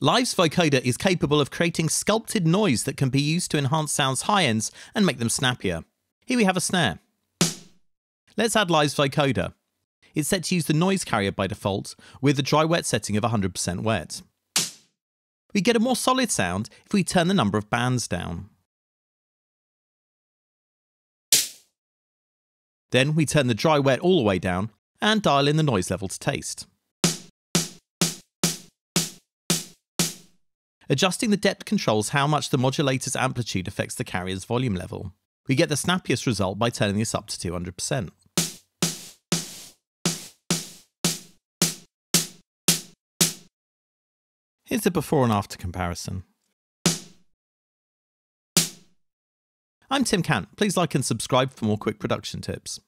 Live's vocoder is capable of creating sculpted noise that can be used to enhance sound's high ends and make them snappier. Here we have a snare. Let's add Live's vocoder. It's set to use the noise carrier by default with the dry wet setting of 100% wet. We get a more solid sound if we turn the number of bands down. Then we turn the dry wet all the way down and dial in the noise level to taste. Adjusting the depth controls how much the modulator's amplitude affects the carrier's volume level. We get the snappiest result by turning this up to 200%. Here's the before and after comparison. I'm Tim Cant. Please like and subscribe for more quick production tips.